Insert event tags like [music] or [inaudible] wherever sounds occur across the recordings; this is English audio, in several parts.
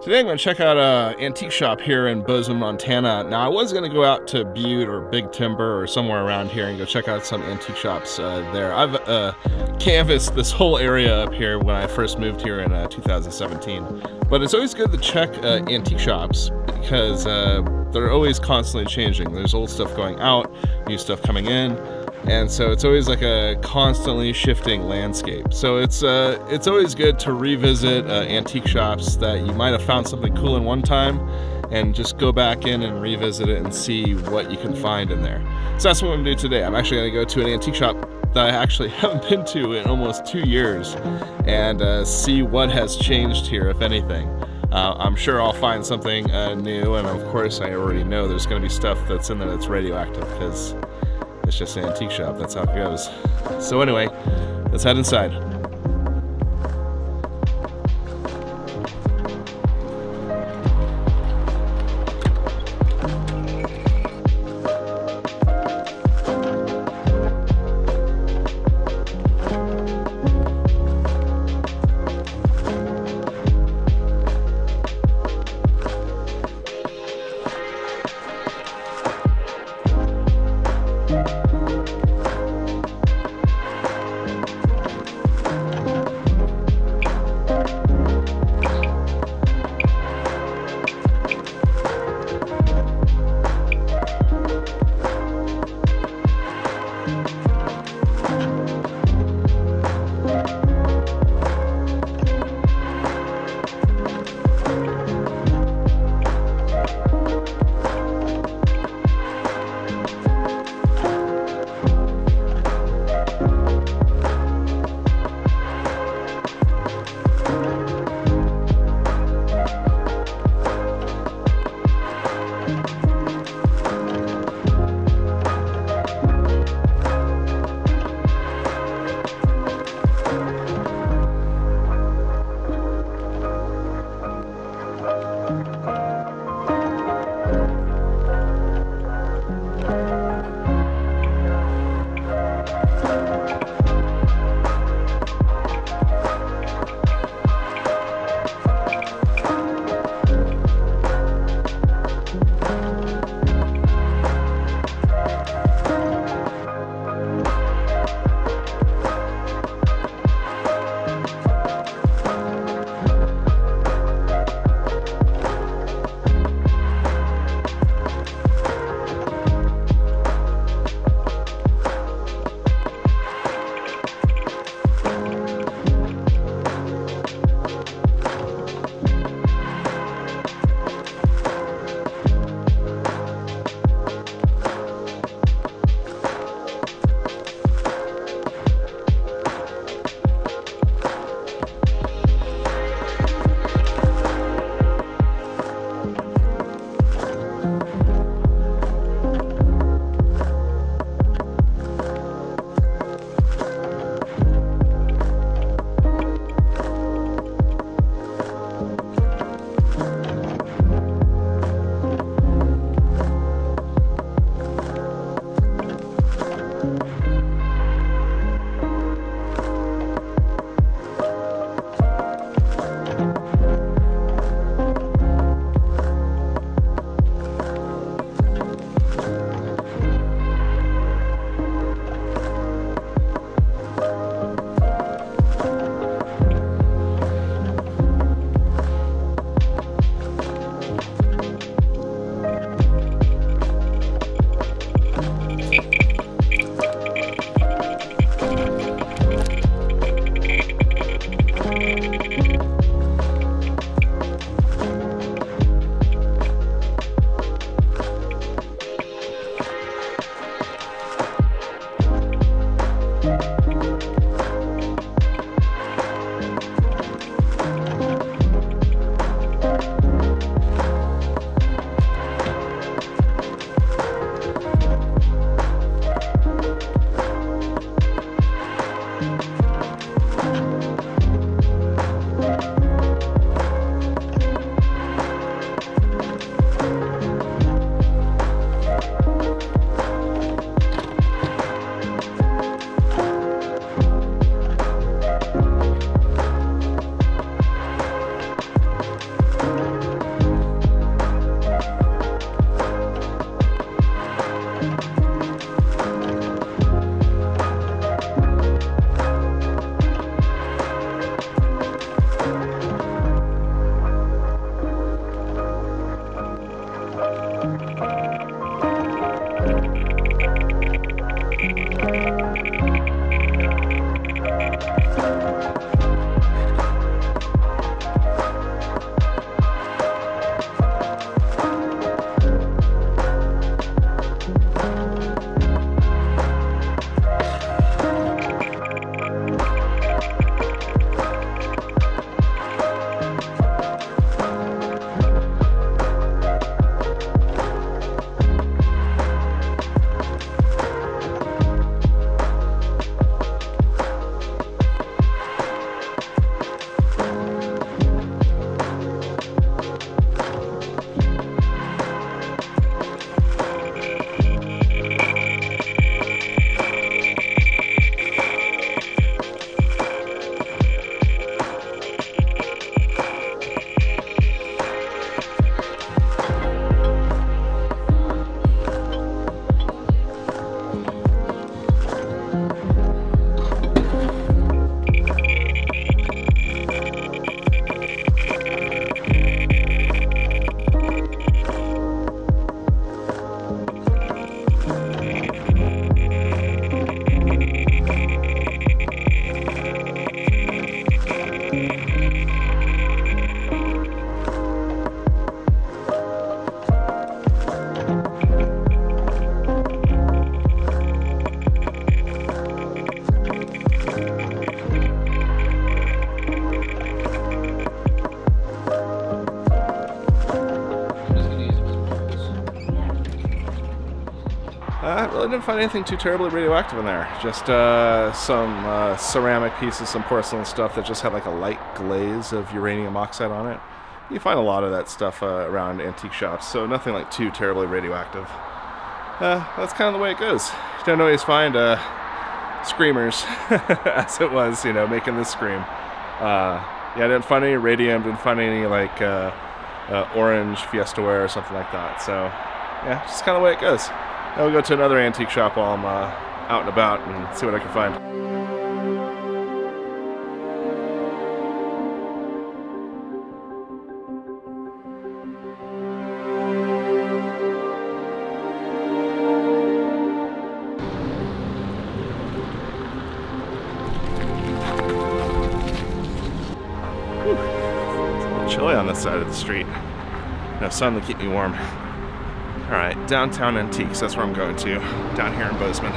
Today I'm going to check out a antique shop here in Bozeman, Montana. Now I was going to go out to Butte or Big Timber or somewhere around here and go check out some antique shops uh, there. I've uh, canvassed this whole area up here when I first moved here in uh, 2017. But it's always good to check uh, antique shops because uh, they're always constantly changing. There's old stuff going out, new stuff coming in and so it's always like a constantly shifting landscape. So it's uh, it's always good to revisit uh, antique shops that you might have found something cool in one time, and just go back in and revisit it and see what you can find in there. So that's what I'm gonna do today. I'm actually gonna go to an antique shop that I actually [laughs] haven't been to in almost two years, and uh, see what has changed here, if anything. Uh, I'm sure I'll find something uh, new, and of course I already know there's going to be stuff that's in there that's radioactive because it's just an antique shop. That's how it goes. So anyway, let's head inside. I didn't find anything too terribly radioactive in there. Just uh, some uh, ceramic pieces, some porcelain stuff that just had like a light glaze of uranium oxide on it. You find a lot of that stuff uh, around antique shops, so nothing like too terribly radioactive. Uh, that's kind of the way it goes. You don't always find uh, screamers, [laughs] as it was, you know, making this scream. Uh, yeah, I didn't find any radium, didn't find any like orange fiesta ware or something like that. So, yeah, just kind of the way it goes. Now we'll go to another antique shop while I'm uh, out and about and see what I can find. chilly on this side of the street. No sun to keep me warm. All right, downtown Antiques, that's where I'm going to, down here in Bozeman.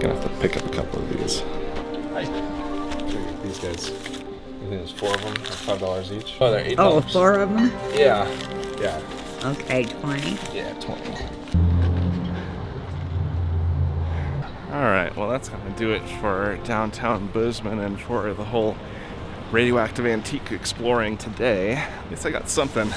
Gonna have to pick up a couple of these. These guys. I think there's four of them, five dollars each. Oh, they're eight Oh, four of them? Yeah. Yeah. Okay, 20. Yeah, 20. All right, well, that's going to do it for downtown Bozeman and for the whole radioactive antique exploring today. At least I got something.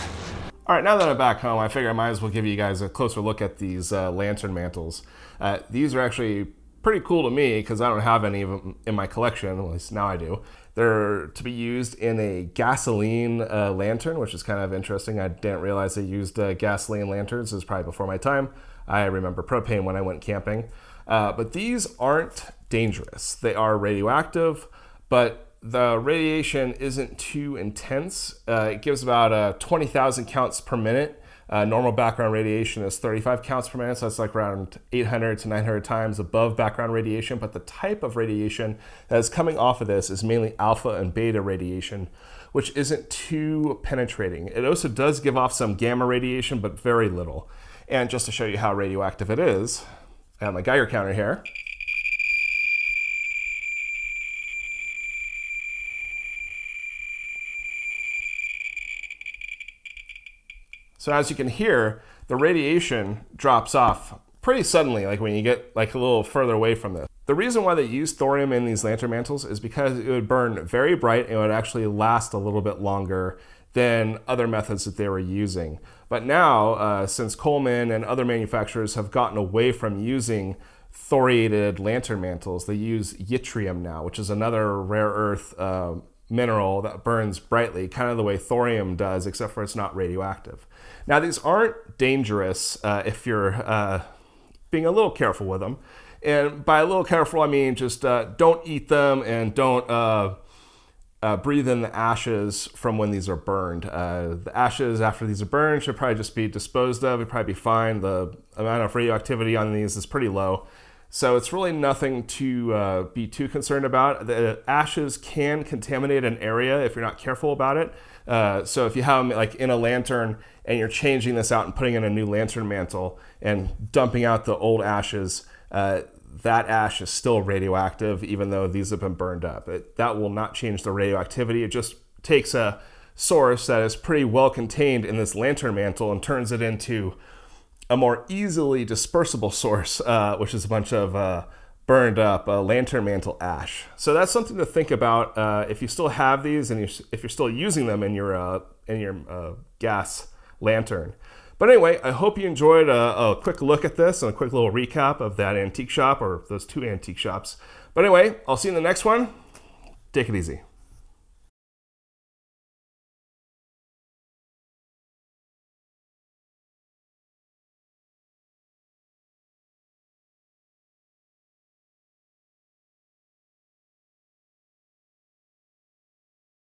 All right, now that I'm back home, I figure I might as well give you guys a closer look at these uh, lantern mantles. Uh, these are actually pretty cool to me because I don't have any of them in my collection, at least now I do. They're to be used in a gasoline uh, lantern, which is kind of interesting. I didn't realize they used uh, gasoline lanterns. It was probably before my time. I remember propane when I went camping. Uh, but these aren't dangerous. They are radioactive, but the radiation isn't too intense. Uh, it gives about uh, 20,000 counts per minute uh, normal background radiation is 35 counts per minute, so that's like around 800 to 900 times above background radiation. But the type of radiation that is coming off of this is mainly alpha and beta radiation, which isn't too penetrating. It also does give off some gamma radiation, but very little. And just to show you how radioactive it is, I have my Geiger counter here. So as you can hear, the radiation drops off pretty suddenly, like when you get like a little further away from this. The reason why they use thorium in these lantern mantles is because it would burn very bright and it would actually last a little bit longer than other methods that they were using. But now, uh, since Coleman and other manufacturers have gotten away from using thoriated lantern mantles, they use yttrium now, which is another rare earth uh, mineral that burns brightly, kind of the way thorium does, except for it's not radioactive. Now, these aren't dangerous uh, if you're uh, being a little careful with them. And by a little careful, I mean just uh, don't eat them and don't uh, breathe in the ashes from when these are burned. Uh, the ashes after these are burned should probably just be disposed of. It'd probably be fine. The amount of radioactivity on these is pretty low. So it's really nothing to uh, be too concerned about. The ashes can contaminate an area if you're not careful about it. Uh, so if you have them like in a lantern and you're changing this out and putting in a new lantern mantle and dumping out the old ashes, uh, that ash is still radioactive, even though these have been burned up. It, that will not change the radioactivity. It just takes a source that is pretty well contained in this lantern mantle and turns it into a more easily dispersible source, uh, which is a bunch of uh, burned up uh, lantern mantle ash. So that's something to think about uh, if you still have these and you're, if you're still using them in your uh, in your uh, gas lantern. But anyway, I hope you enjoyed a, a, quick look at this and a quick little recap of that antique shop or those two antique shops. But anyway, I'll see you in the next one. Take it easy.